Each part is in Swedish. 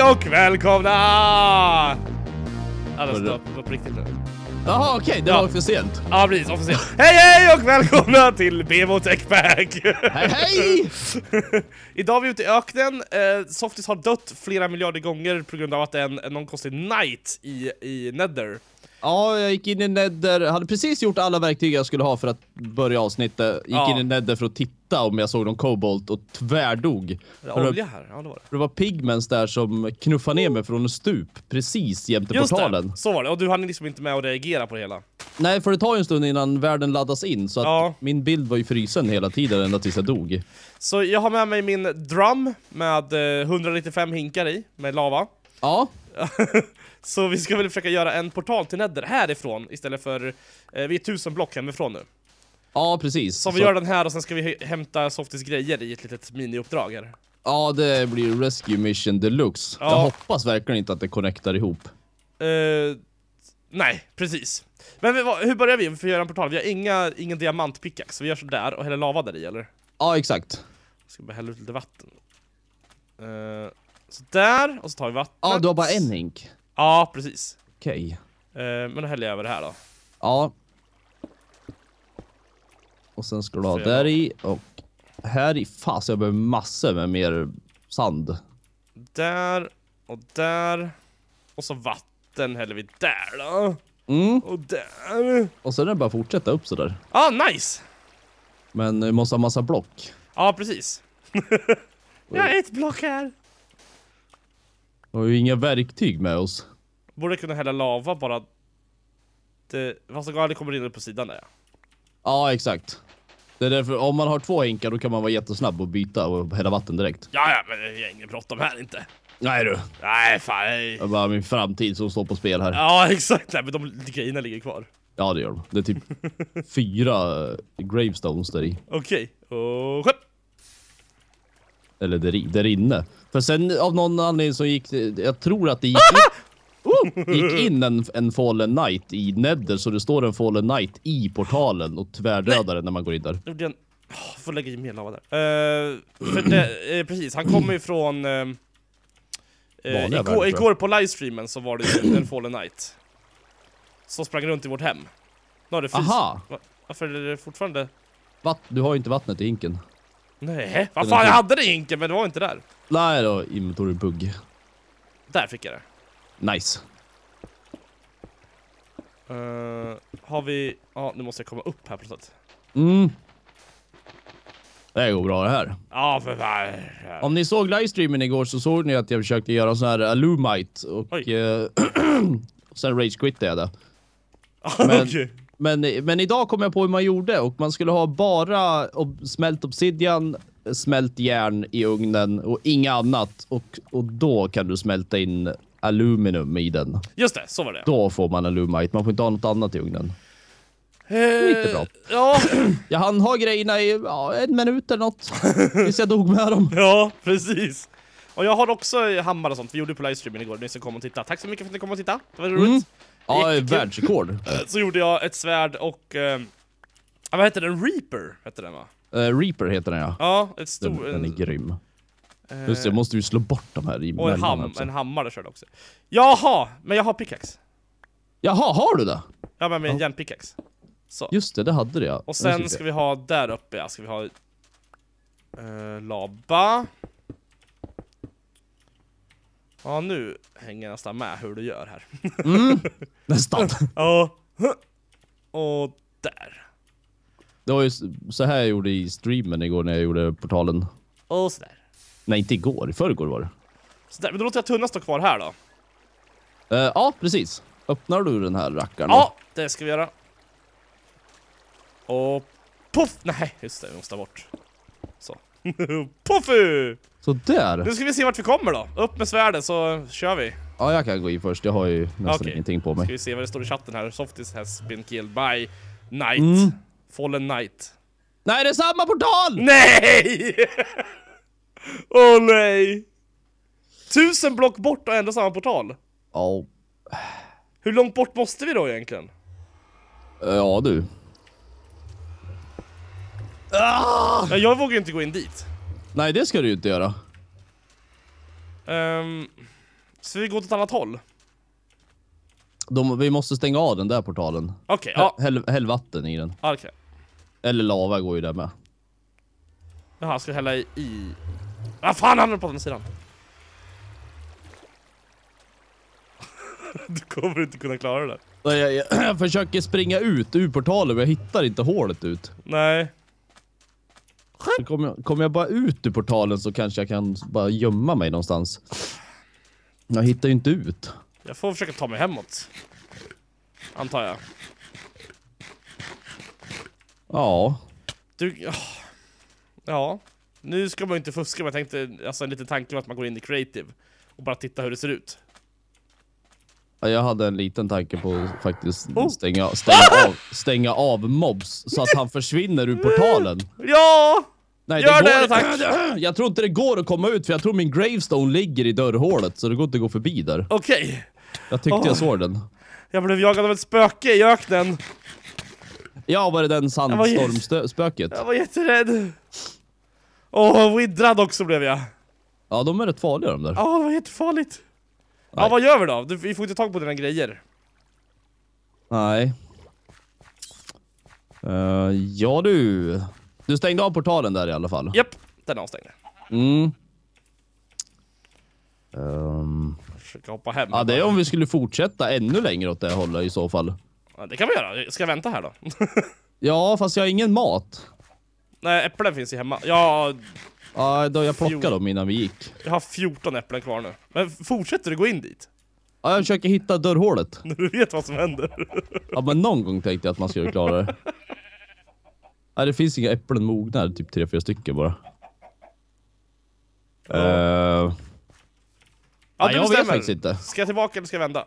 Hej och välkomna! Alla stopp, var på riktigt nu. Jaha ofej, det Ja. var för sent. Ja precis, officiellt. Hej hej och välkomna till BMO Techpack! Hej hej! Idag är vi ute i öknen, eh, Softis har dött flera miljarder gånger på grund av att det är en, någon konstig night i, i Nether. Ja, jag gick in i Nether, hade precis gjort alla verktyg jag skulle ha för att börja avsnittet. Gick Ja. in i Nether för att titta om jag såg någon kobolt och tvärdog. Är det olja här? Ja det var det. det var pigments där som knuffade ner mig från en stup precis jämte Just portalen. det, så var det. Och du hann liksom inte med att reagera på det hela. Nej, för det tar ju en stund innan världen laddas in så att Ja. min bild var ju frysen hela tiden ända tills jag dog. Så jag har med mig min drum med eh, 195 hinkar i, med lava. Ja, Så vi ska väl försöka göra en portal till Nether härifrån istället för... Eh, vi är tusen block hemifrån nu. ja precis. Så vi gör den här och sen ska vi hä- hämta Softis grejer i ett litet miniuppdrag här. Ja, det blir Rescue Mission Deluxe. Ja. Jag hoppas verkligen inte att det connectar ihop. Eh, nej, precis. Men vi- hur börjar vi för att göra en portal? Vi har inga, ingen diamantpickaxe, så vi gör sådär och häller lava där i eller? Ja, exakt. Jag ska bara hälla ut lite vatten. Uh, så där, och så tar vi vattnet. Ja, du har bara en hink. Ja, precis. Okej. Eh, men då häller jag över det här då. Ja. Och sen ska du ha där i och här i. Fan, så jag behöver massor med mer sand. Där, och där. Och så vatten häller vi där då. Mm. Och där. Och sen är det bara att fortsätta upp sådär. Ah, nice! Men vi måste ha massa block. Ja, precis. jag har ett block här. Vi har ju inga verktyg med oss. Borde kunna hälla lava bara... Det, fast det kommer in på sidan där ja. Ja, exakt. Det är därför, om man har två hinkar då kan man vara jättesnabb och byta och hälla vatten direkt. Ja, ja, men det är ingen bråttom här inte. Nej du. Nej, fan. Det är bara min framtid som står på spel här. Ja, exakt. Nej, men de grejerna ligger kvar. Ja, det gör de. Det är typ fyra eh, gravestones där i. Okej, och skepp. Eller där, i- där inne. För sen av någon anledning så gick det, jag tror att det gick in, oh, gick in en, en fallen knight i Nether så det står en fallen knight i portalen och tvärdödar den när man går in där. Nu blir en... Oh, får lägga i mer lava där. Uh, för det, eh, precis, han kommer ju från... Uh, Vanliga igår, igår på livestreamen så var det ju en Fallen Knight. Som sprang runt i vårt hem. Nu har det fryst. Aha! Va- Varför är det fortfarande... Vatt, du har ju inte vattnet i hinken. Nej, vad Den fan jag hade det i hinken men det var inte där. Nej då, inventory bugg. Där fick jag det. Nice. Eh, har vi... Ja, nu måste jag komma upp här på något sätt. Mm. Det går bra det här. Ja, för fan. Om ni såg livestreamen igår så såg ni att jag försökte göra sån här Alumite och Oj. eh, sen rage quittade jag det. Men... Men- Men, men idag kom jag på hur man gjorde och man skulle ha bara ob- smält obsidian, smält järn i ugnen och inga annat. Och, och då kan du smälta in aluminium i den. Just det, så var det. Då får man alumite. Man får inte ha något annat i ugnen. Eh, Lite bra. Ja, Jag hann ha grejerna i ja, en minut eller något. Tills jag dog med dem. ja, precis. Och jag har också hammare och sånt. Vi gjorde på livestreamen igår, ni som kom och titta. Tack så mycket för att ni kom och titta. Det var roligt. Mm. Ja, Jättekul. världsrekord. Så gjorde jag ett svärd och... Eh, vad heter den? Reaper hette den va? Uh, Reaper heter den ja. Ja, ett Den, stort... den är grym. eh, Just det, jag måste ju slå bort de här i och en, ham, också. en hammare körde också. Jaha, men jag har pickaxe. Jaha, har du det? Ja, men med en järnpickaxe. Så. Just det, det hade det ja. Och sen ska vi ha där uppe, ja, ska vi ha... Uh, laba. Ja, nu hänger jag nästan med hur du gör här. Nästan. Ja. Och där. Det var ju så här jag gjorde i streamen igår när jag gjorde portalen. Och sådär. Nej, inte igår. I förrgår var det. sådär. Men då låter jag tunnan stå kvar här då. Eh, ja, precis. Öppnar du den här rackaren? Ja, det ska vi göra. Och puff! Nej, just det, vi måste ta bort. Så. Puffy! Så där. Nu ska vi se vart vi kommer då. Upp med svärdet så kör vi. Ja, jag kan gå in först. Jag har ju nästan Okej. ingenting på Ska mig. vi se vad det står i chatten här. Softis has been killed by Knight. Mm. Fallen Knight. Nej, det är samma portal! Nej! Åh oh, nej! Tusen block bort och ändå samma portal. Ja. Hur långt bort måste vi då egentligen? Ja, du. Ja, jag vågar ju inte gå in dit. Nej, det ska du ju inte göra. Um, så vi går åt ett annat håll? De, vi måste stänga av den där portalen. Okej, ja. Häll, häll vatten i den. Okej. Eller lava går ju där med. Jaha, ska hälla i... i... Vad fan hamnar på den sidan? du kommer inte kunna klara det där. Jag, jag, jag försöker springa ut ur portalen men jag hittar inte hålet ut. Nej. Så kommer, jag, kommer jag bara ut ur portalen så kanske jag kan bara gömma mig någonstans. Jag hittar ju inte ut. Jag får försöka ta mig hemåt. Antar jag. Ja. Du... ja. Ja. Nu ska man ju inte fuska, men jag tänkte... Alltså en liten tanke var att man går in i creative. Och bara titta hur det ser ut. Ja, Jag hade en liten tanke på att faktiskt Oh. stänga, stänga, av, stänga av mobs så att han försvinner ur portalen. Ja! Nej, Gör går, det, tack. Jag tror inte det går att komma ut för jag tror min gravestone ligger i dörrhålet så det går inte att gå förbi där. Okej. Jag tyckte Oj. jag såg den. Jag blev jagad av ett spöke i öknen. Ja, var det den sandstormspöket? Jag var jätterädd. Åh, widdrad också blev jag. Ja, de är rätt farliga de där. Ja, det var jättefarligt. Ja, Nej. vad gör vi då? Du, vi får inte tag på dina grejer. Nej. Eh, ja du. Du stängde av portalen där i alla fall. Japp, den är avstängd. Mm. Ehm, Försöka hoppa hem. ja, det är om vi skulle fortsätta ännu längre åt det hållet i så fall. Ja, det kan vi göra. Ska jag vänta här då? Ja, fast jag har ingen mat. Nej, äpplen finns ju hemma. Ja, Ja, då jag plockade dem innan vi gick. jag har 14 äpplen kvar nu. Men fortsätter du gå in dit? Ja, jag försöker hitta dörrhålet. När du vet vad som händer. Ja, men någon gång tänkte jag att man skulle klara det. Nej, det finns inga äpplen mogna, typ tre fyra stycken bara. Ja. Eh, Ja, du jag vet faktiskt inte. Ska jag tillbaka eller ska jag vända?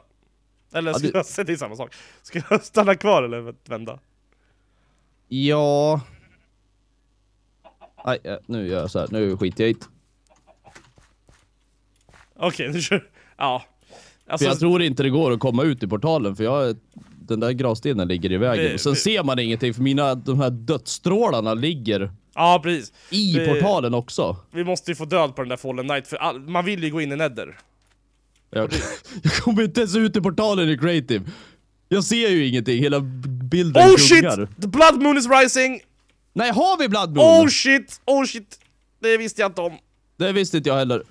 Eller Ja, ska det- jag... Det är samma sak. Ska jag stanna kvar eller vända? ja... Nej, eh, nu gör jag så här. Nu skiter jag i det. Okej, nu kör... Ja. För Alltså, jag tror inte det går att komma ut i portalen för jag, den där gravstenen ligger i vägen. Och sen vi- ser man ingenting för mina, de här dödsstrålarna ligger ja, precis. i Vi- portalen också. Vi måste ju få död på den där Fallen Knight, för all... man vill ju gå in i Nether. Jag, jag kommer inte ens ut i portalen i creative. Jag ser ju ingenting, hela bilden Oh shit! gungar. The blood moon is rising! Nej, har vi Blood Moon? Oh shit! Oh shit! Det visste jag inte om. Det visste inte jag heller.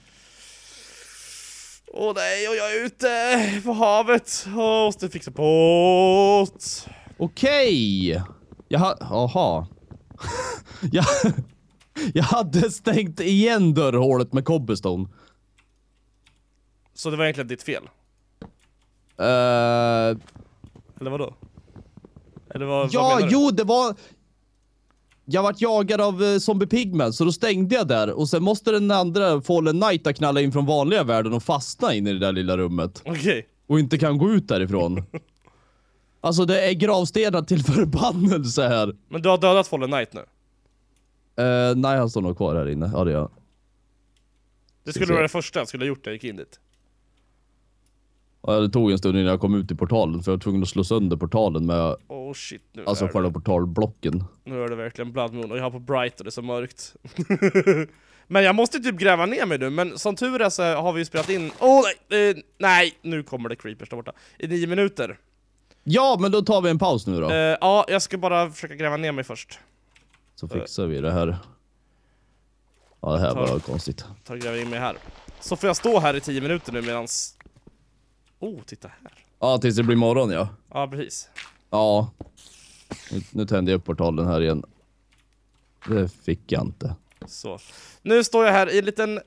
Åh nej, och jag är ute på havet. Åh, måste fixa båt. Okej. Jag ha, Jaha. jag, jag hade stängt igen dörrhålet med cobblestone. Så det var egentligen ditt fel? Uh, Eller vadå? Eller vad, vad ja, du? jo, det var... Jag vart jagad av uh, zombie pigmen, så då stängde jag där. Och sen måste den andra Fallen Knight ha knallat in från vanliga världen och fastna in i det där lilla rummet. Okej. Och inte kan gå ut därifrån. alltså det är gravstenar till förbannelse här. Men du har dödat Fallen Knight nu? Uh, nej, han står nog kvar här inne. Ja, det gör han. Det skulle vara det första jag skulle ha gjort när jag gick in dit. Ja, det tog en stund innan jag kom ut i portalen för jag var tvungen att slå sönder portalen med Oh shit, nu alltså själva det, portalblocken. nu är det verkligen Blood Moon och jag har på Bright och det är så mörkt. men jag måste typ gräva ner mig nu, men som tur är så har vi ju spelat in... Åh nej! Eh, nej, nu kommer det creepers där borta. I nio minuter. Ja, men då tar vi en paus nu då. Eh, ja, jag ska bara försöka gräva ner mig först. Så fixar vi det här. Ja, det här var konstigt. Ta och gräva in mig här. Så får jag stå här i tio minuter nu medans... Oh, titta här. Ja, tills det blir morgon ja. Ja, precis. Ja. Nu, nu tänder jag upp portalen här igen. Det fick jag inte. Så. Nu står jag här i en liten,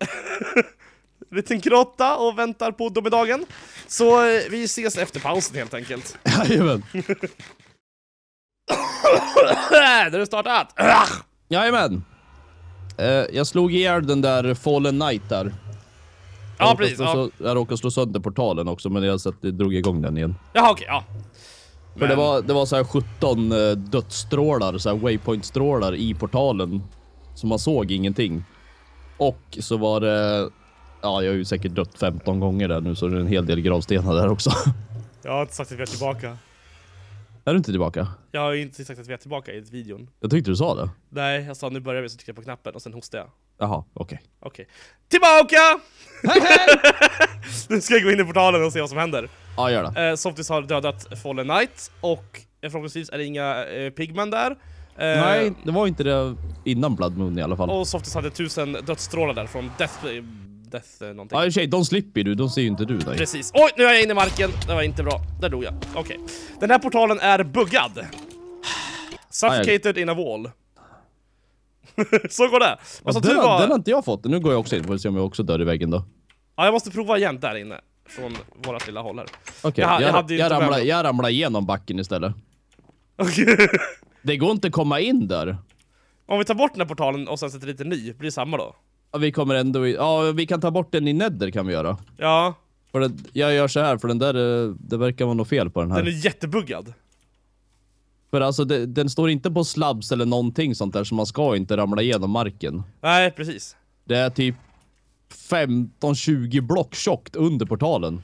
liten grotta och väntar på domedagen. Så eh, vi ses efter pausen helt enkelt. Jajamän. Där du startat! Jajamän. Eh, jag slog ihjäl den där Fallen Knight där. Jag Ja, råkade precis. Ja. Jag råkade slå sönder portalen också, men jag satt, drog igång den igen. Jaha, okej. ja. För Men- det var, det var så här 17 eh, dödsstrålar, så här waypoint-strålar i portalen. Så man såg ingenting. Och så var det... Ja, jag har ju säkert dött 15 gånger där nu, så det är en hel del gravstenar där också. Jag har inte sagt att vi är tillbaka. är du inte tillbaka? Jag har inte sagt att vi är tillbaka i videon. Jag tyckte du sa det. Nej, jag sa nu börjar vi så tryckte jag på knappen och sen hostade jag. Jaha, okej. Okej. Tillbaka! Hej hej! Nu ska jag gå in i portalen och se vad som händer. Ja, gör det. Eh, Softis har dödat Fallen Knight, och eh, förhoppningsvis är det inga eh, pigmen där. Eh, Nej, det var inte det innan Blood Moon i alla fall. Och Softis hade tusen dödsstrålar där från Death... eh, Death eh, någonting. Ja, i sig, de slipper du, de ser ju inte du nej. Precis. Oj, nu är jag inne i marken. Det var inte bra. Där dog jag. Okej. Den här portalen är buggad. Suffocated in a wall. Så går det. Men Ja, den, var... den har inte jag fått. Nu går jag också in för att se om jag också dör i väggen då. Ja, jag måste prova igen där inne. Från vårat lilla håll här. Okej, Jag ha- jag, jag jag, ramlar, behövt- jag ramlar igenom backen istället. Okej. Det går inte att komma in där. Om vi tar bort den här portalen och sen sätter lite ny, blir det samma då? Ja, vi kommer ändå i, Ja, vi kan ta bort den i Nether kan vi göra. Ja, För det, jag gör så här för den där, eh, det verkar vara något fel på den här. den är jättebuggad. För alltså det, den står inte på slabs eller någonting sånt där så man ska inte ramla igenom marken. Nej, precis. Det är typ 15-20 block tjockt under portalen.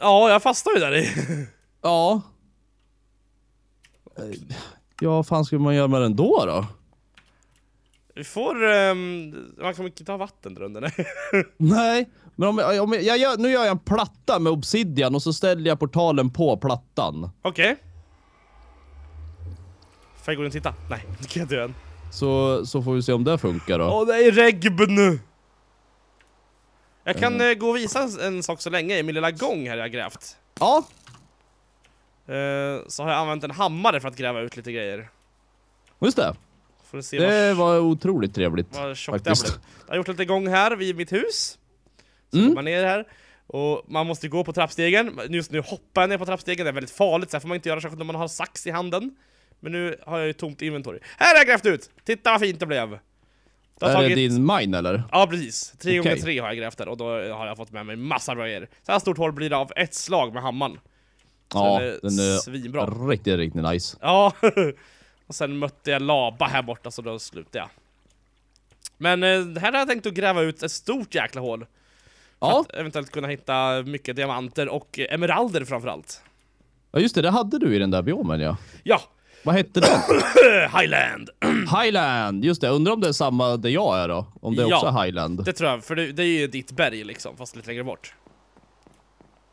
Ja, jag fastnar ju där i. Ja. Ja, vad fan ska man göra med den då då? Vi får... ehm, man kommer inte ta vatten där under, nej. Nej, men om, jag- om jag, jag, nu gör jag en platta med obsidian och så ställer jag portalen på plattan. Okej. Får jag gå in och titta? Nej, det kan jag inte göra än. Så, så får vi se om det funkar då. Åh nej, Regbn! Jag kan eh, gå och visa en, en sak så länge i min lilla gång här jag grävt. Ja, Eh, så har jag använt en hammare för att gräva ut lite grejer. just det. Får vi se Det vad, var otroligt trevligt. vad tjockt det faktiskt. blev. Jag har gjort lite gång här vid mitt hus. Så Mm. går man ner här. Och man måste gå på trappstegen. Just nu hoppar jag ner på trappstegen, det är väldigt farligt, så här får man inte göra särskilt när man har sax i handen. Men nu har jag ju tomt inventory. Här har jag grävt ut! Titta vad fint det blev! Det Är tagit... det din mine eller? Ja precis, 3 Okej. gånger 3 har jag grävt där och då har jag fått med mig massa grejer. Så här stort hål blir det av ett slag med hammaren. Så Ja, den är den är svinbra. riktigt, riktigt nice. Ja, och sen mötte jag lava här borta så då slutade jag. Men eh, här har jag tänkt att gräva ut ett stort jäkla hål. För Ja, att eventuellt kunna hitta mycket diamanter och emeralder framförallt. ja just det, det hade du i den där biomen ja. Ja, Vad hette den? Highland! Highland! Just det, undrar om det är samma där jag är då? Om det Ja. också är Highland? Det tror jag, för det, det är ju ditt berg liksom, fast lite längre bort.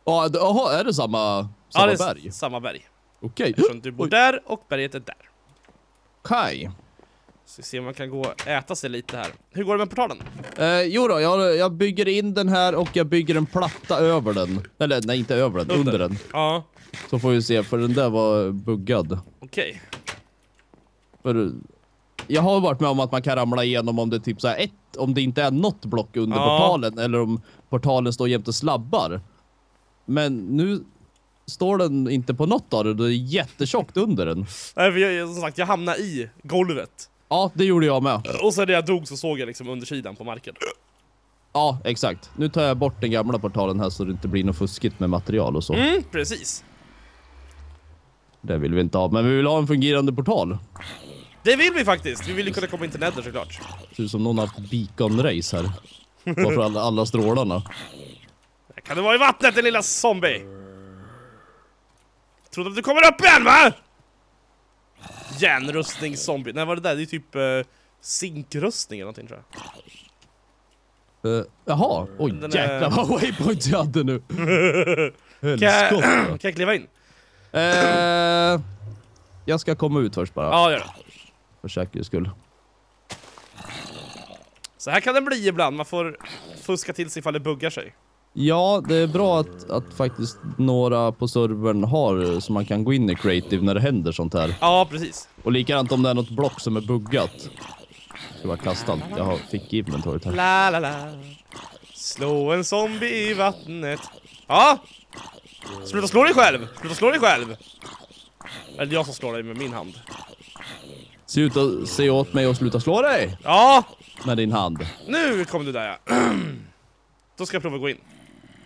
Ja, Jaha, är det samma, Ja, samma det är berg? s- samma berg. Okej. Eftersom du bor Oj. där och berget är där. Okej. Så vi ser om man kan gå och äta sig lite här. Hur går det med portalen? Eh, jo då, jag, jag bygger in den här och jag bygger en platta över den. Eller nej, inte över den, under, den. Ja, Så får vi se, för den där var buggad. okej. För jag har varit med om att man kan ramla igenom om det typ så här ett, om det inte är något block under Ja. portalen eller om portalen står jämte slabbar. Men nu står den inte på något av det, det är jättetjockt under den. Nej, för jag, som sagt, jag hamnade i golvet. Ja, det gjorde jag med. Och sen när jag dog så såg jag liksom undersidan på marken. Ja, exakt. Nu tar jag bort den gamla portalen här så det inte blir något fuskigt med material och så. Mm, precis. Det vill vi inte ha, men vi vill ha en fungerande portal. Det vill vi faktiskt. Vi vill ju kunna komma in till Nether såklart. Ser ut som någon har haft beacon-race här. Varför alla, alla strålarna? Där kan du vara i vattnet din lilla zombie! Trodde att du kommer upp igen va? Järnrustning zombie. Nej vad är det där? Det är typ uh, zinkrustning eller någonting tror jag. Uh, jaha, oj Den är- jäklar vad waypoints jag hade nu. Kan jag, kan jag kliva in? Eh, jag ska komma ut först bara, Ja, gör det. för säkerhets skull. Så här kan det bli ibland. Man får fuska till sig ifall det buggar sig. Ja, det är bra att, att faktiskt några på servern har så man kan gå in i creative när det händer sånt här. Ja, precis. Och likadant om det är något block som är buggat. Ska bara kasta allt. Jag har fick inventoriet här. La la la. Slå en zombie i vattnet. Ja! Sluta slå dig själv! Sluta slå dig själv! Eller jag som slår dig med min hand. Se ut att se åt mig och sluta slå dig Ja! med din hand. Nu kom du där ja. Då ska jag prova att gå in.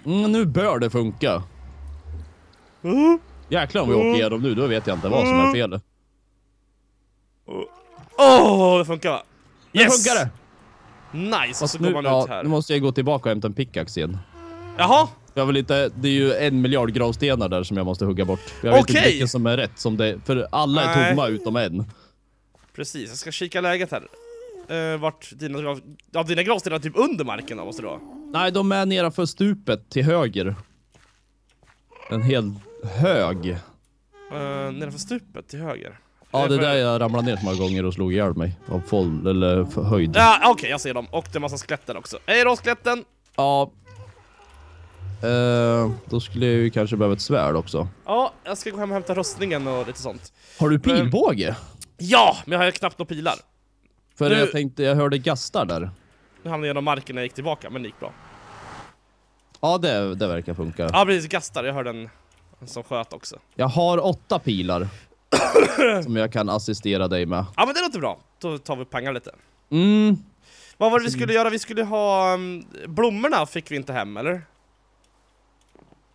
Mm, nu bör det funka. Uh, Jäklar om vi åker igenom nu, då vet jag inte vad som är fel. Åh, det funkar va? Nu funkar det! Nice! Och så Fast går nu, man ja, ut här. nu måste jag gå tillbaka och hämta en pickaxe igen. Jaha! Jag vill inte, det är ju en miljard gravstenar där som jag måste hugga bort. Jag vet inte Okej. vilken som är rätt, som det, för alla är Nej. tomma utom en. Precis, jag ska kika läget här. eh, vart dina, ja, dina gravstenar är typ under marken då, måste det vara? Nej, de är nedanför stupet till höger. En hel hög. Uh, nedanför stupet till höger. Ja, det är där jag ramlade ner så många gånger och slog ihjäl mig. Av foll eller höjd. Ja, okej, jag ser dem. Och det är massa skelett där också. Hej då, skeletten! Ja. Eh, då skulle jag ju kanske behöva ett svärd också. Ja, jag ska gå hem och hämta rustningen och lite sånt. Har du pilbåge? Ja, men jag har ju knappt några pilar. För Du- jag tänkte, jag hörde gastar där. Nu hamnade jag genom marken när jag gick tillbaka, men det gick bra. Ja, det, det verkar funka. Ja, precis. Gastar. Jag hörde en, en som sköt också. Jag har åtta pilar. som jag kan assistera dig med. Ja, men det låter bra. Då tar vi pangar lite. Mm. Vad var det vi skulle göra? Vi skulle ha... Um, blommorna fick vi inte hem, eller?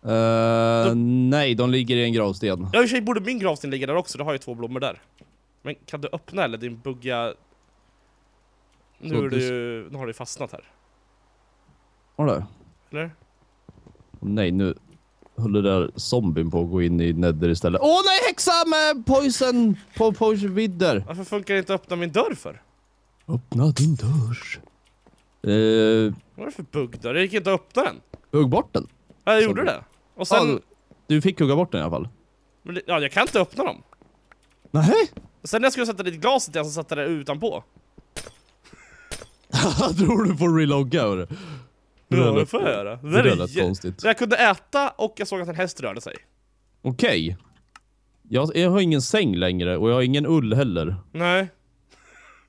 Eh, nej, de ligger i en gravsten. Ja, i och för sig borde min gravsten ligga där också. Du har ju två blommor där. Men kan du öppna eller din bugga... Nu, Så är du- du, nu har du fastnat här. Har du? Eller? Nej, nu höll det där zombien på att gå in i Nether istället. Åh nej, häxa med poison på poison vidder. Varför funkar det inte att öppna min dörr för? Öppna din dörr. Eh, Vad är det för bugg där? Det gick inte att öppna den. hugg bort den. Ja, jag gjorde du- det. Och sen... Ja, du fick hugga bort den i alla fall. men det- Ja, jag kan inte öppna dem. Nej. Sen när jag skulle sätta dit glaset igen så satte det utanpå. Jag tror du får relogga. hörru. Ja, det får jag göra. Det Det är jä- konstigt. Jag kunde äta och jag såg att en häst rörde sig. Okej. Jag, jag har ingen säng längre och jag har ingen ull heller. Nej.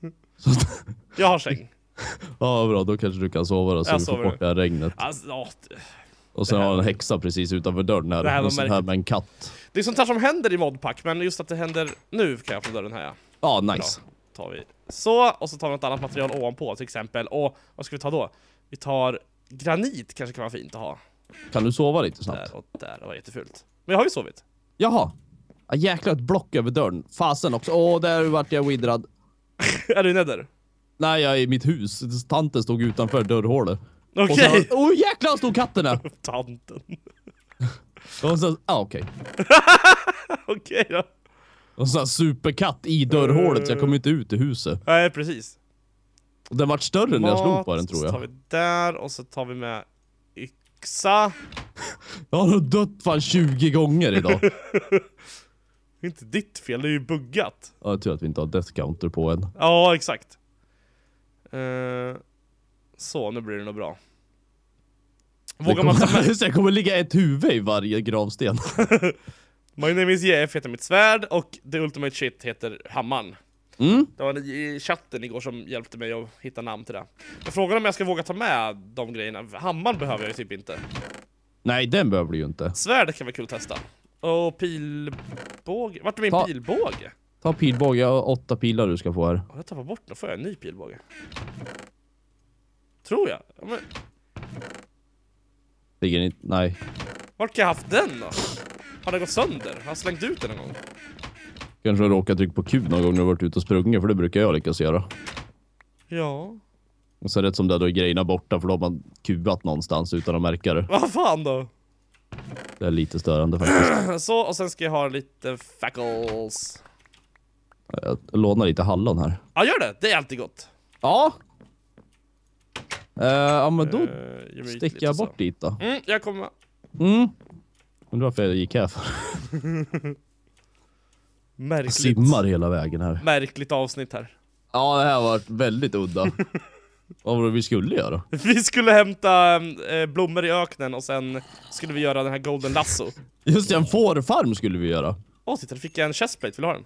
Jag har säng. ja bra, då kanske du kan sova då så Jag vi får bort det här regnet. Alltså, Och sen har en häxa precis utanför dörren här. Det här var här med en katt. det är sånt här som händer i modpack, men just att det händer... Nu kan jag öppna dörren här ja. Ja, nice. tar vi så, och så tar vi något annat material ovanpå till exempel. Och vad ska vi ta då? Vi tar granit kanske kan vara fint att ha. Kan du sova lite snabbt? Där och där, det var jättefult. Men jag har ju sovit. Jaha. Ja, jäklar ett block över dörren. Fasen också. Åh, där vart jag widrad. är du nedder? Nej, jag är i mitt hus. Tanten stod utanför dörrhålet. Okej! Sen, åh jäklar stod katten där! Tanten. Och sen, ah, okej. Okej då. Och så superkatt i dörrhålet så jag kom inte ut i huset. Nej, precis. Och den vart större när jag slog på den så tror tar jag. vi där, och så tar vi med yxa. Jag har dött fan 20 gånger idag. Det är inte ditt fel, det är ju buggat. Ja, jag tror att vi inte har death counter på än. Ja, exakt. Eh, så, nu blir det nog bra. Det Vågar man ta med... det kommer ligga ett huvud i varje gravsten. My name is Jeff heter mitt svärd och the ultimate shit heter hammaren. Mm. Det var i chatten igår som hjälpte mig att hitta namn till det. Jag frågar om jag ska våga ta med de grejerna. Hammaren behöver jag ju typ inte. Nej, den behöver du ju inte. Svärdet kan vara kul att testa. Och pilbåge. Vart är min Ta- pilbåge? Ta pilbåge, jag har åtta pilar du ska få här. Jag tappat bort den? Får jag en ny pilbåge? Tror jag. Ja, men, Ligger inte, nej. vart kan jag haft den då? Har den gått sönder? Har jag slängt ut den någon gång? Kanske har råkat trycka på Q någon gång när du varit ute och sprungit, för det brukar jag lyckas göra. Ja. Och så rätt som det då är grejerna borta, för då har man kuvat någonstans utan att märka det. Vad fan då? Det är lite störande faktiskt. Så, och sen ska jag ha lite fackles. Jag lånar lite hallon här. Ja, gör det! Det är alltid gott. Ja. Uh, ja men då Eh, mig sticker jag så. bort dit då. Mm, jag kommer. Mm. Undrar varför jag gick här för. Märkligt. Simmar hela vägen här. Märkligt avsnitt här. Ja, det här har varit väldigt udda. Vad var det vi skulle göra? Vi skulle hämta eh, blommor i öknen och sen skulle vi göra den här golden lasso. Just det, en fårfarm skulle vi göra. Åh, titta, nu fick jag en chestplate. Vill du ha den?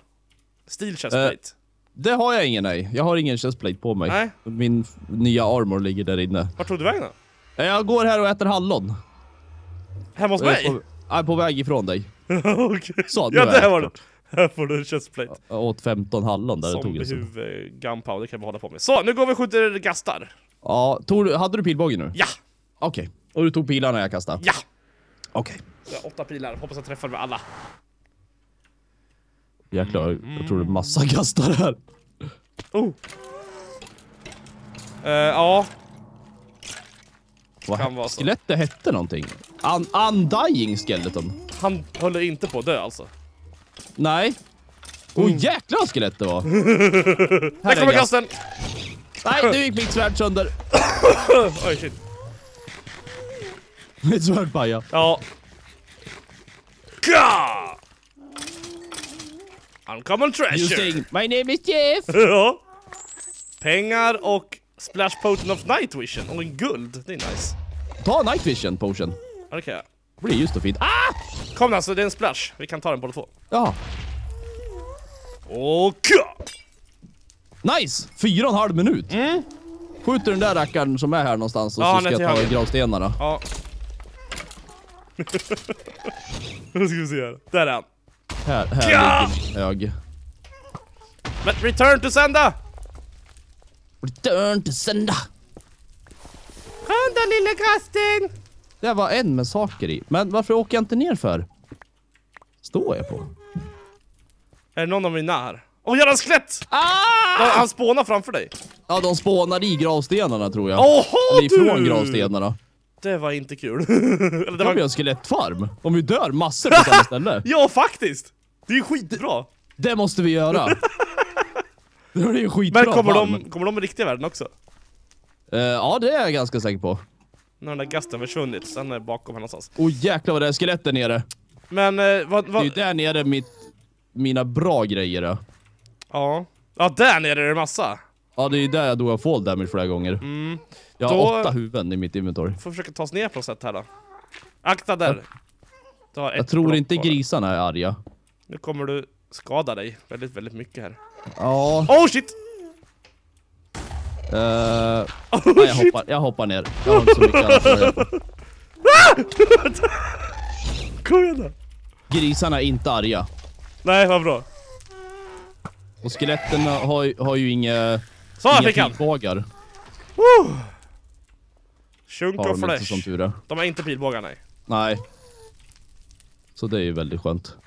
Steel chestplate. Det har jag ingen nej. Jag har ingen chestplate på mig. Nej. Min nya armor ligger där inne. Vart tog du vägen då? Jag går här och äter hallon. Hemma hos Jag mig? är på, väg ifrån dig. Okej. Så, Ja, där var klart. Här får du en chestplate. Jag åt 15 hallon där det tog en gunpowder kan vi hålla på med. Så, nu går vi och skjuter gastar. Ja, tog hade du pilbåge nu? Ja! Okej. Och du tog pilarna jag kastade? Ja! Okej. Har åtta pilar, hoppas jag träffar med alla. Jäklar, jag tror det är massa gastar här. Oh! Eh, ja, Vad Kan vara så. Skelettet hette någonting. Un Undying Skeleton. han håller inte på att dö alltså. Nej. Åh oh, jäklar vad skelettet var. Där Här är kommer gast. gasten! Nej, nu gick mitt svärd sönder. Oj shit. Mitt svärd pajade. Ja. Ka! Uncommon You treasure! sing, my name is Jeff. Ja. Pengar och splash potion of night vision och en guld. Det är nice. Ta night vision potion. Ja, det kan jag. Det blir just och fint. Ah! Kom alltså, det är en splash. Vi kan ta den båda två. Ja, Och nice! Fyra och en halv minut. Skjuter den där rackaren som är här någonstans och Ja, så ska jag ta höger. gravstenarna. Ja. Nu ska vi se här. Där är han. Här, här Ja! ligger. Men return to senda! Return to sender. Kom då lille kasten! Det var en med saker i. Men varför åker jag inte ner för? Står jag på? Är det någon av mina här? Åh, jävla skelett! Ah! Han spånar framför dig. Ja, de spånar i gravstenarna tror jag. Åh Eller ifrån du! gravstenarna. Det var inte kul. Eller det har vi var... en skelettfarm. Om vi dör massor på samma ställe. Ja, faktiskt! Det är ju skitbra. Det måste vi göra. Det är ju skitbra Men kommer farm. de, kommer de i riktiga världen också? Eh, ja, det är jag ganska säker på. När den där gasten försvunnit, sen är bakom här någonstans. Åh jäklar vad det är skelett där nere. Men eh, vad... Det är vad ju där nere mitt, mina bra grejer är. ja. ja, där nere är det massa. Ja, det är ju där jag dog av fall damage flera gånger. Mm. Jag har Då- åtta huvuden i mitt inventory. Får försöka ta oss ner på något sätt här då. Akta där. Jag ett tror inte grisarna är arga. Nu kommer du skada dig väldigt, väldigt mycket här. Ja, Oh shit! eh, Oh nej, jag, hoppar, jag hoppar ner. Jag har inte så mycket annat att. Kom igen då! Grisarna är inte arga. Nej, vad bra. Och skeletten har, har ju inga, Så, inga fick han! pilbågar. Woo! Chunk Har och de inte flash. som tur är. De har inte pilbågar, nej. Nej. Så det är ju väldigt skönt.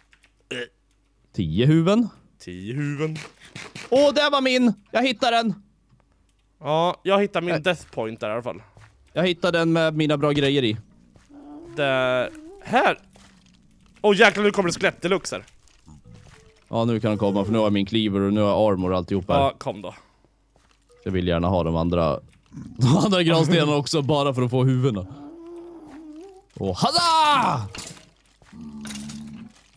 Tio huvuden. Tio huvuden. Åh, där var min! Jag hittade den! Ja, jag hittar min Nej. death point där i alla fall. Jag hittade den med mina bra grejer i. Det... Här! Åh oh, jäklar, nu kommer det skelett deluxe här. Ja, nu kan de komma för nu har jag min cleaver och nu har jag armor och alltihop här. Ja, kom då. Jag vill gärna ha de andra, de andra gravstenarna också bara för att få huvudena. Och hada!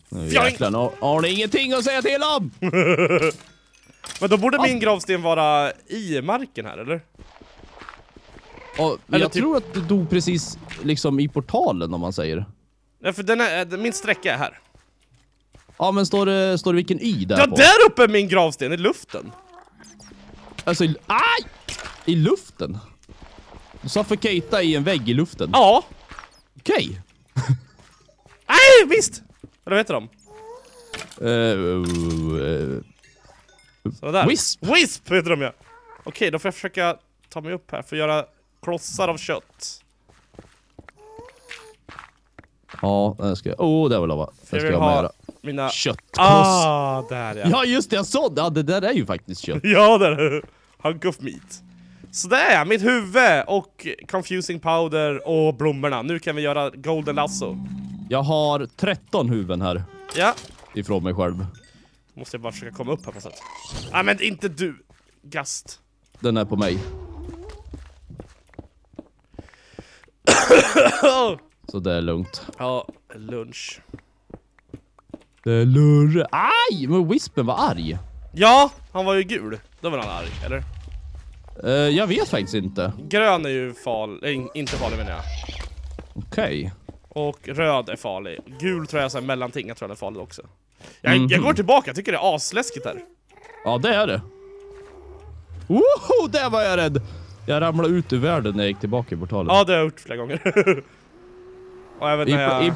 Nu jäklar, nu har ni ingenting att säga till om! Men då borde min gravsten vara i marken här, eller? Och Eller jag typ- tror att du dog precis liksom i portalen om man säger. Ja, för den är, min sträcka är här. Ja men står det, står det vilken y där Ja, på? där uppe är min gravsten, i luften! Alltså, i, aj! I luften? Du suffocata i en vägg i luften? Ja! Okej. Nej, visst! Vad heter de? Eh, eh, Sådär. Wisp. Wisp heter de ja! Okej, då får jag försöka ta mig upp här för att göra klossar av kött. ja, det ska jag. Oh, det var lava. För Det jag ska vill jag ha göra. Mina... Köttkloss. Ah, där ja! Ja just det, jag såg det. Ja, det där är ju faktiskt kött. Ja, där! Hunk of meat. Så där ja, mitt huvud och confusing powder och blommorna. Nu kan vi göra golden lasso. Jag har 13 huvuden här Ja, ifrån mig själv. måste jag bara försöka komma upp här på sätt. Nej men inte du! Gast. Den är på mig. Så det är lugnt. ja, lunch. Det är lurre. Aj! Men Wispen var arg. Ja, han var ju gul. Då var han arg, eller? Eh, jag vet faktiskt inte. Grön är ju farlig, äh, inte farlig menar jag. Okej. Och röd är farlig. Gul tror jag är mellanting, jag tror den är farlig också. Jag, Mhm. jag går tillbaka, jag tycker det är asläskigt här. Ja, det är det. Woho! Där var jag rädd! Jag ramlade ut ur världen när jag gick tillbaka i portalen. Ja, det har jag gjort flera gånger. I, jag... i,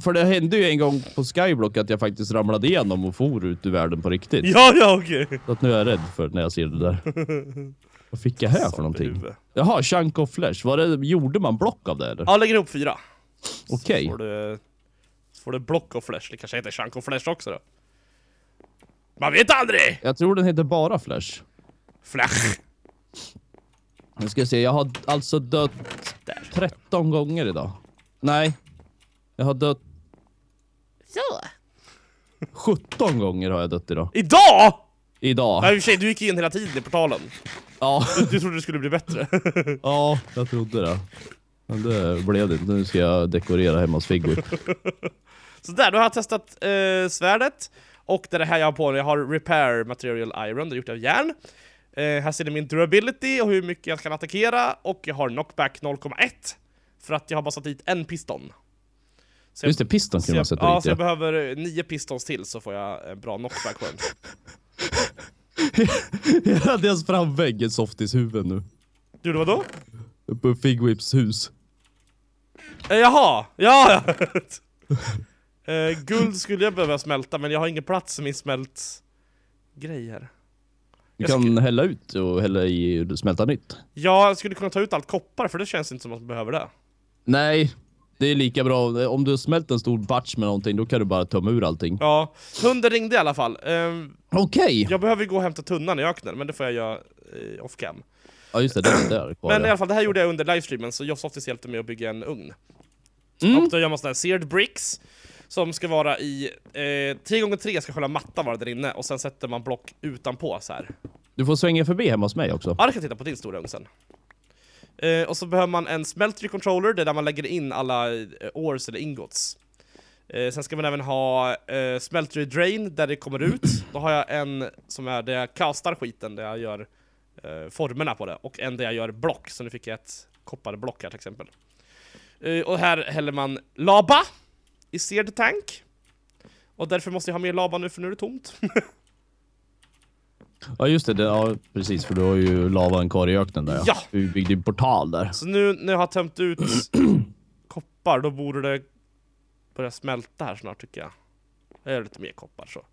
för det hände ju en gång på Skyblock att jag faktiskt ramlade igenom och for ut ur världen på riktigt. Ja, ja, okej. Så att nu är jag rädd för när jag ser det där. Vad fick jag här för någonting? Huvud. Jaha, chunk of flesh. Var det, gjorde man block av det eller? Ja, lägg ihop fyra. Okej. Så får du, så får du block och flash. Det kanske heter chunk och flash också då. Man vet aldrig! Jag tror den heter bara flesh. Flash. Nu ska jag se, jag har alltså dött Där. 13 gånger idag. Nej. Jag har dött Så. 17 gånger har jag dött idag. Idag! Idag. I och för sig, du gick in hela tiden i portalen. Ja, Du, du trodde det skulle bli bättre. ja, jag trodde det. Men det blev det. Nu ska jag dekorera hemma hos Figgo. Så där, då har jag testat eh, svärdet. Och det är det här jag har på mig. Jag har Repair Material Iron, det är gjort av järn. Eh, här ser ni min durability och hur mycket jag kan attackera. Och jag har knockback 0,1. För att jag har bara satt dit en piston. Så jag- Just det, piston kunde man jag, sätta ja, dit. så jag Ja. behöver nio pistons till så får jag en bra knockback på. Jag hade ens framvägg ett softis huvud nu. Du, det var då? Uppe på Figwhips hus. Eh, jaha! Ja, ja! eh, guld skulle jag behöva smälta, men jag har ingen plats med smält grejer. Du Jag kan hälla ut och hälla i smälta nytt. Jag skulle kunna ta ut allt koppar, för det känns inte som att man behöver det. Nej, det är lika bra. Om du har smält en stor batch med någonting, då kan du bara tömma ur allting. Ja, hunden ringde i alla fall. Ehm, Okej! jag behöver gå och hämta tunnan i öknen, men det får jag göra eh, off cam. Ja just det, den är där kvar. Men i alla fall, det här gjorde jag under livestreamen, så Jossoftis hjälpte mig att bygga en ugn. Mm. Och då gör man sådana här seared bricks, som ska vara i... Eh, 3x3 ska själva mattan vara där inne, och sen sätter man block utanpå så här. Du får svänga förbi hemma hos mig också. Ja, det kan titta på din stora ugn sen. Eh, och så behöver man en smeltery controller, det är där man lägger in alla eh, ores eller ingots. Eh, sen ska man även ha eh, smeltery drain, där det kommer ut. Då har jag en som är där jag kastar skiten, där jag gör eh, formerna på det. Och en där jag gör block, så nu fick jag ett kopparblock här till exempel. Eh, och här häller man lava i seed tank. Och därför måste jag ha mer lava nu, för nu är det tomt. Ja just det, ja, precis för du har ju lavan kvar i öknen där Ja. Du byggde en portal där. Så nu när jag har tömt ut koppar, då borde det börja smälta här snart tycker jag. Jag gör lite mer koppar så.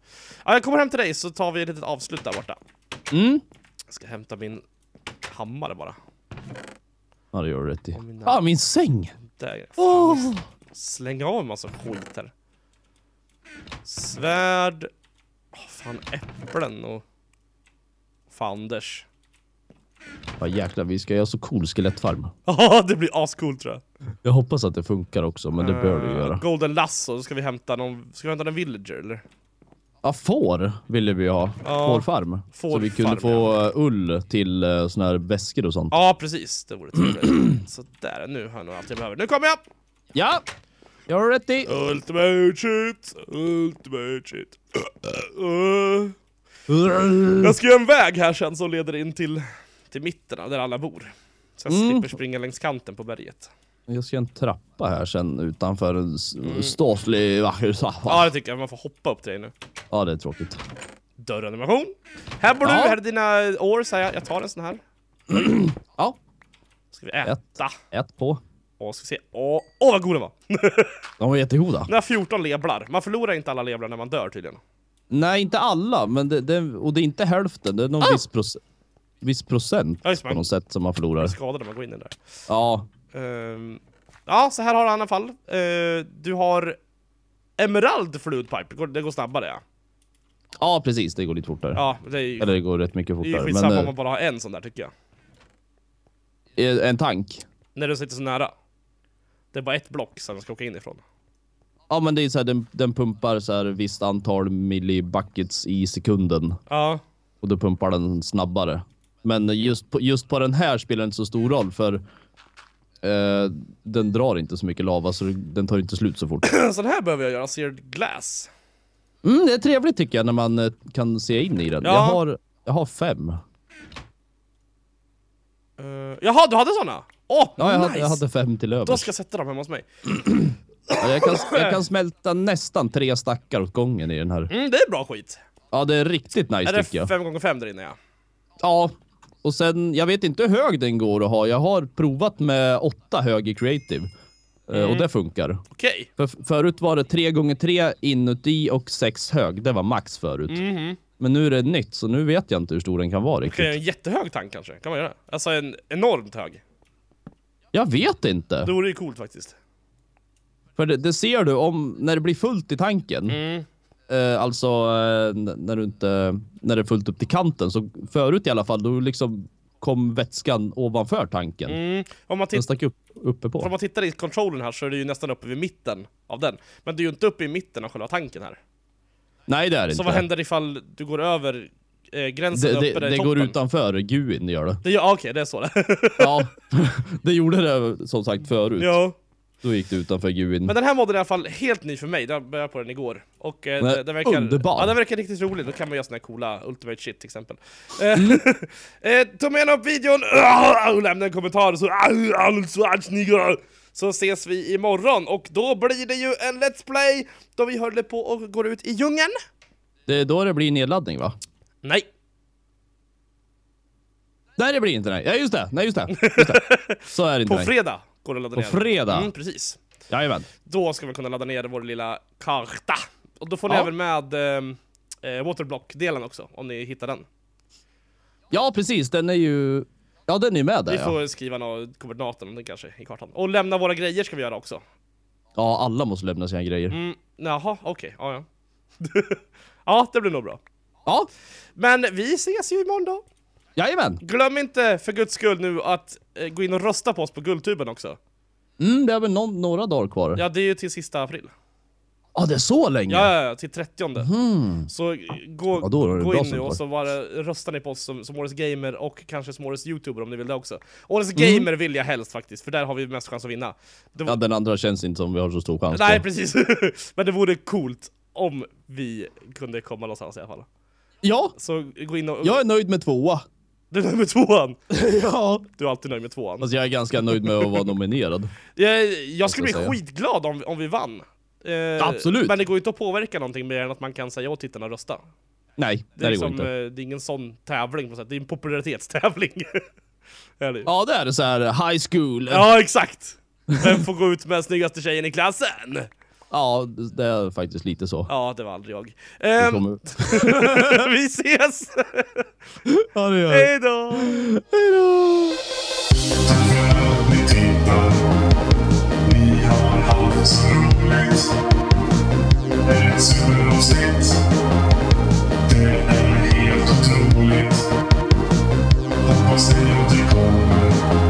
Ja, jag kommer hem till dig så tar vi ett litet avslut där borta. Mm. Jag ska hämta min hammare bara. Ja det gör du rätt i. Mina Ah, min säng! där. Fan, Slänga av en massa skit här. Svärd. Åh, fan äpplen och fanders. Ja jäklar, vi ska göra så cool skelettfarm. Ja, det blir ascoolt tror jag. Jag hoppas att det funkar också, men det bör det Eh, göra. Golden Lasso, ska vi hämta någon, ska vi hämta en villager eller? Ja, får ville vi ha. Ja, Fårfarm. Så vi kunde fårfarm, få eh, ull till uh, såna här väskor och sånt. Ja, precis. Det vore trevligt. Så där, nu har jag nog allt jag behöver. Nu kommer jag! Ja! Jag har rätt i. Ultimate shit, ultimate shit. Uh. Jag ska göra en väg här sen som leder in till, till mitten där alla bor. Så jag Mm. slipper springa längs kanten på berget. Jag ska göra en trappa här sen utanför en s- ståtlig vacker Ja, ja. det tycker jag. Man får hoppa upp till dig nu. ja, det är tråkigt. Dörranimation. Här bor du, Ja. här är dina år, säger jag. Jag tar en sån här. Ja, Ska vi äta? ett på. Åh, ska se. Åh, åh vad god den var! De var jättegoda. Den har 14 leblar. Man förlorar inte alla leblar när man dör tydligen. Nej, inte alla, men det, det, och det är inte hälften. Det är någon viss, proce viss procent Ja, på man något sätt som man förlorar. skadad när man går in i där. Ja, Ehm, ja, så här har du i alla fall. Uh, du har Emerald Fluid Pipe, det går, snabbare ja. ja precis. Det går lite fortare. Ja, det är Eller det går rätt mycket det är ju fortare. skitsamma Men om man bara har en sån där tycker jag. eh, en tank. När du sitter så nära. Det är bara ett block som man ska åka in ifrån. Ja, men det är så här, den, den pumpar så här visst antal millibuckets i sekunden. Ja, Och då pumpar den snabbare. Men just på, just på den här spelar det inte så stor roll för eh, den drar inte så mycket lava så den tar inte slut så fort. sån här behöver jag göra, seared glass. Mm, det är trevligt tycker jag när man eh, kan se in i den. Ja. Jag, har, jag har fem. Uh, jaha, du hade såna? Åh, Ja, jag, nice! hade, jag hade fem till Då övers. ska jag sätta dem hemma hos mig. Ja, jag, kan, jag kan smälta nästan tre stackar åt gången i den här. Mm, det är bra skit. Ja, det är riktigt nice är det tycker jag. 5x5 där inne ja? Ja, och sen, jag vet inte hur hög den går att ha. Jag har provat med åtta hög i creative. eh, Mm. Och det funkar. Okej. För, förut var det 3x3 inuti och 6 hög. Det var max förut. Mhm. Men nu är det nytt, så nu vet jag inte hur stor den kan vara riktigt. en jättehög tank kanske? Kan man göra? Alltså en enormt hög. Jag vet inte. Det vore ju coolt faktiskt. För det, det ser du om, när det blir fullt i tanken. Mm. Eh, alltså eh, när du inte, när det är fullt upp till kanten. Så förut i alla fall, då liksom kom vätskan ovanför tanken. Mm. Om, man Den stack upp uppe på. om man tittar i controllen här så är det ju nästan uppe vid mitten av den. Men det är ju inte uppe i mitten av själva tanken här. Nej, det är det Så inte. vad händer ifall du går över eh, gränsen Det, det, uppe där det toppen. går utanför GUIn, gör det. Det gör, okej, det är så det. Ja, det gjorde det som sagt förut. ja. Då gick det utanför GUIn. Men den här modden är i alla fall helt ny för mig, jag började på den igår. Och eh, Men det, det verkar, underbar. Ja, den verkar riktigt rolig, då kan man göra såna här coola Ultimate shit till exempel. Mm. Eh, eh, ta med upp videon, ah, och lämna en kommentar så ah! Så ses vi imorgon, och då blir det ju en Let's Play då vi håller på och går ut i djungeln. Det är då det blir nedladdning va? Nej, Nej det blir inte nej. Ja just det, nej just det. Just det. Så är det inte på fredag går det att ladda På ner. fredag? Mm, precis. Jajamän. Då ska man kunna ladda ner vår lilla karta. Och då får ni Ja. även med eh, eh, Waterblock-delen också, om ni hittar den. Ja precis, den är ju... Ja den är med där Vi ja. får skriva några koordinater om den kanske i kartan. Och lämna våra grejer ska vi göra också. Ja alla måste lämna sina grejer. Mm, jaha, okej, ja ja. ja, det blir nog bra. Ja, Men vi ses ju imorgon då. Jajamän. Glöm inte för guds skull nu att eh, gå in och rösta på oss på Guldtuben också. Mm, det är väl någon, några dagar kvar. Ja, Ja, det är ju till sista april. det är så länge? Ja, ja, ja till 30. Hmm. Så eh, gå, Ja, gå in nu och så bara röstar ni på oss som, som årets gamer och kanske som årets youtuber om ni vill det också. Årets Mm. gamer vill jag helst faktiskt, för där har vi mest chans att vinna. Det, Ja, den andra känns inte som vi har så stor chans nej på. precis, men det vore coolt om vi kunde komma någonstans i alla fall. Ja, Så gå in och... jag är nöjd med tvåa. Du är nöjd med tvåan? ja. Du är alltid nöjd med tvåan. Alltså jag är ganska nöjd med att vara nominerad. Jag, jag skulle bli säga. skitglad om, om vi vann. Eh, Absolut. Men det går ju inte att påverka någonting mer än att man kan säga åt tittarna att rösta. Nej, Det är, det, går liksom, inte. eh, det är ingen sån tävling på sätt, det är en popularitetstävling. är. Ja, det är det så här high school. Ja, exakt! Vem får gå ut med snyggaste tjejen i klassen? Ja, det är faktiskt lite så. Ja, det var aldrig jag. Um, vi ses! ja, det gör vi. Hejdå! Hejdå! Hej då! Tack för att ni tittar. Ni har haft roligt. Ett superavsnitt. Det är helt otroligt. Hoppas ni återkommer.